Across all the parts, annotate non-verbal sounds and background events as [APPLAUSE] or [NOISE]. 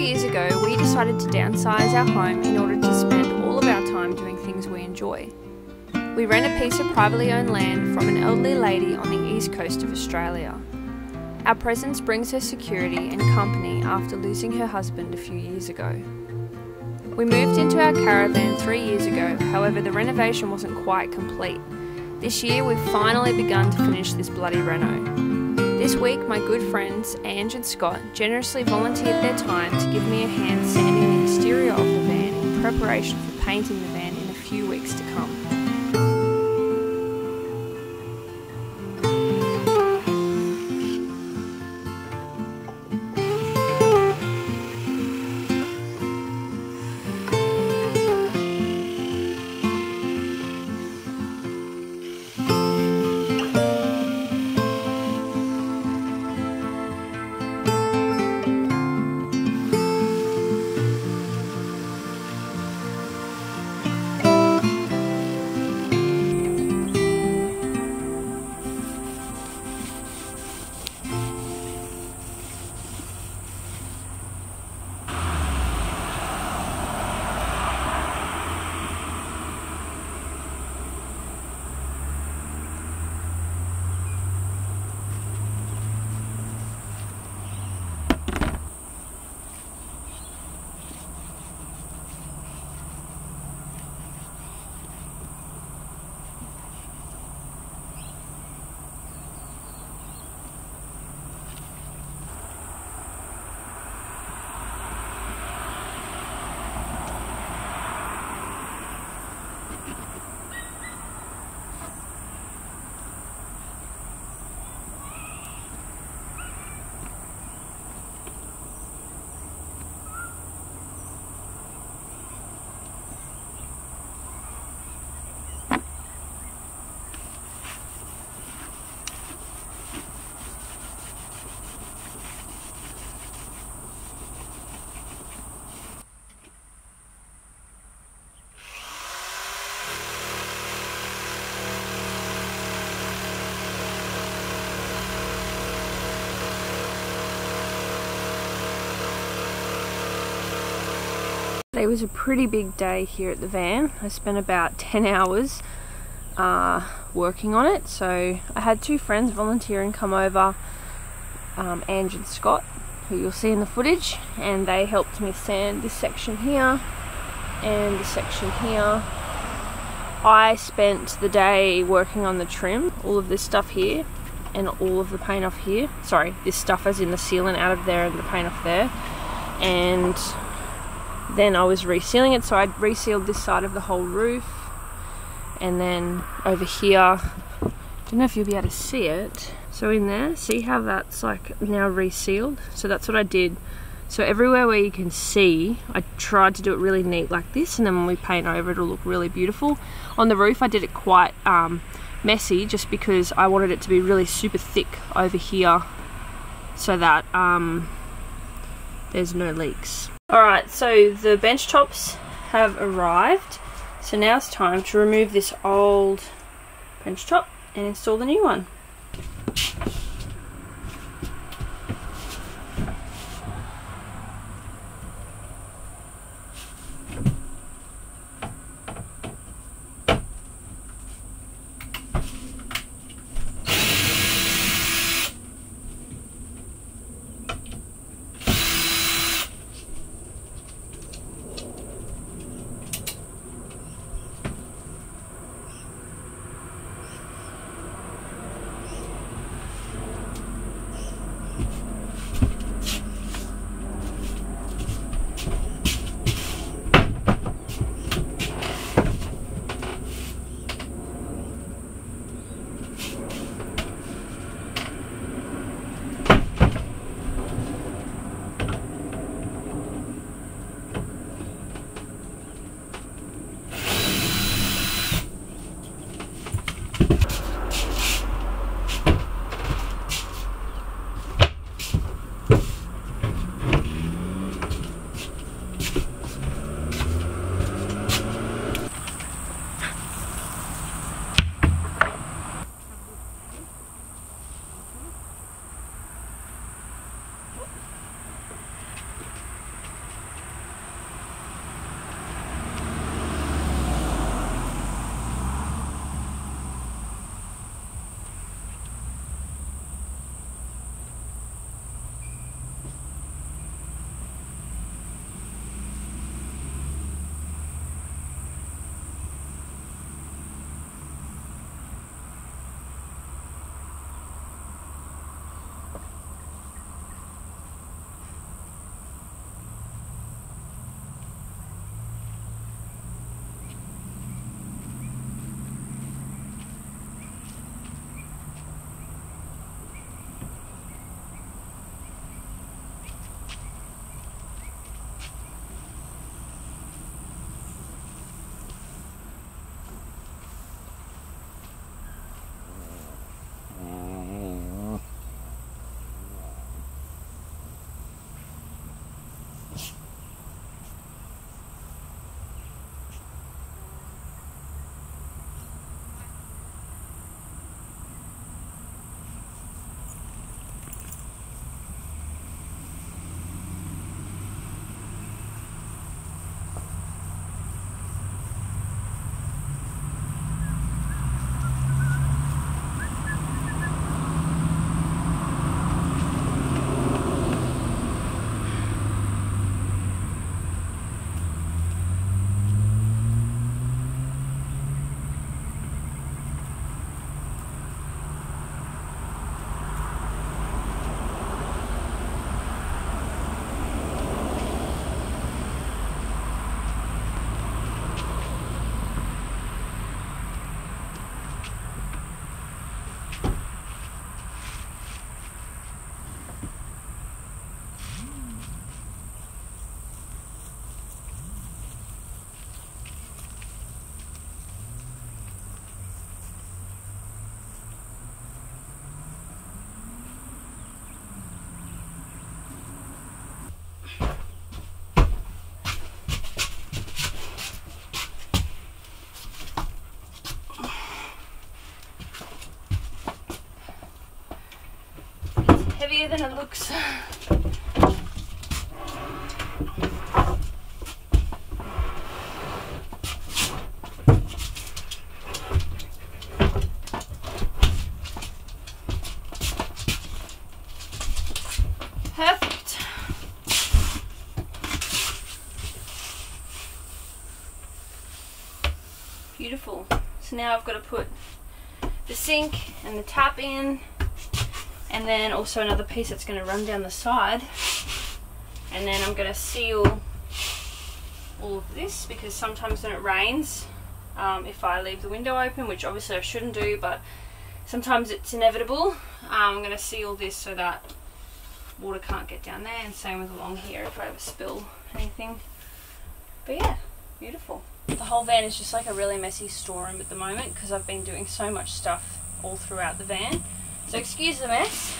years ago, we decided to downsize our home in order to spend all of our time doing things we enjoy. We rent a piece of privately owned land from an elderly lady on the east coast of Australia. Our presence brings her security and company after losing her husband a few years ago. We moved into our caravan three years ago, however, the renovation wasn't quite complete. This year, we've finally begun to finish this bloody reno. This week, my good friends Ange and Scott generously volunteered their time to give me a hand sanding the exterior of the van in preparation for painting the It was a pretty big day here at the van. I spent about [LAUGHS] 10 hours uh, working on it. So I had two friends volunteering come over, um, Ange and Scott, who you'll see in the footage, and they helped me sand this section here and this section here. I spent the day working on the trim, all of this stuff here, and all of the paint off here. Sorry, this stuff as in the sealant out of there and the paint off there. And then I was resealing it. So I resealed this side of the whole roof. And then over here don't know if you'll be able to see it. So in there see how that's like now resealed? So that's what I did. So everywhere where you can see I tried to do it really neat like this. And then when we paint over it'll look really beautiful. On the roof I did it quite um, messy just because I wanted it to be really super thick over here so that um, there's no leaks Alright, so the bench tops have arrived. So now it's time to remove this old bench top and install the new one. Heavier than it looks. Uh, perfect. Beautiful. So now I've got to put the sink and the tap in and then also another piece that's going to run down the side. And then I'm going to seal all of this because sometimes when it rains um, if I leave the window open which obviously I shouldn't do but sometimes it's inevitable um, I'm going to seal this so that water can't get down there. And same with along here if I ever spill anything. But yeah beautiful. The whole van is just like a really messy storeroom at the moment because I've been doing so much stuff all throughout the van so excuse the mess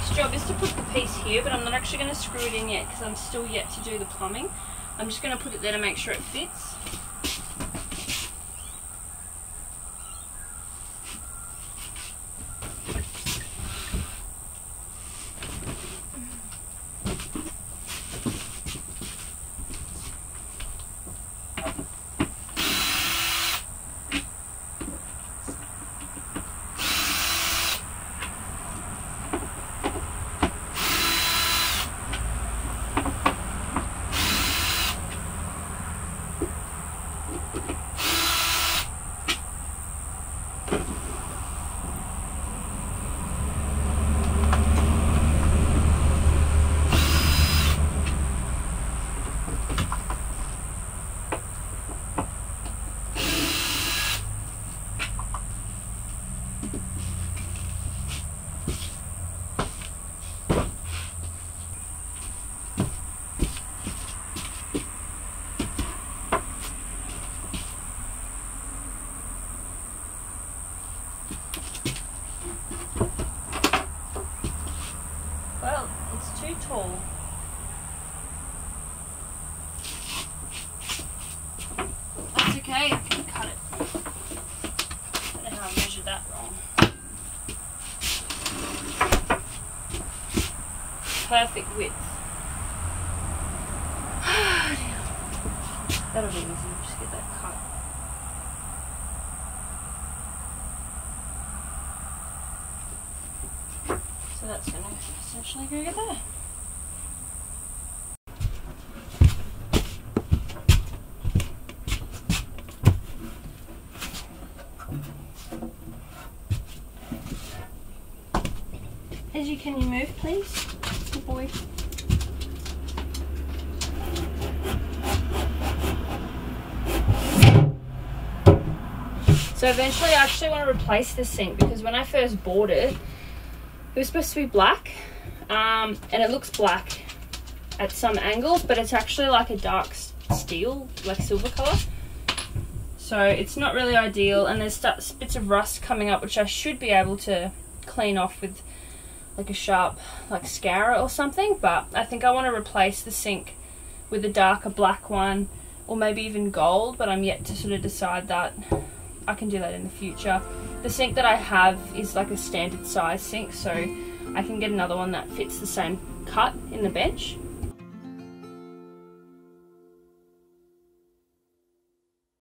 next job is to put the piece here, but I'm not actually going to screw it in yet because I'm still yet to do the plumbing. I'm just going to put it there to make sure it fits. Tall. That's okay, I can cut it. I don't know how I measured that wrong. Perfect width. That'll be easy, just get that cut. So that's going to essentially go there. Izzy, can you move, please? Good boy. So eventually I actually want to replace the sink because when I first bought it, it was supposed to be black um, and it looks black at some angles, but it's actually like a dark steel, like silver color. So it's not really ideal and there's bits of rust coming up which I should be able to clean off with like a sharp like scourer or something but I think I want to replace the sink with a darker black one or maybe even gold but I'm yet to sort of decide that I can do that in the future. The sink that I have is like a standard size sink so I can get another one that fits the same cut in the bench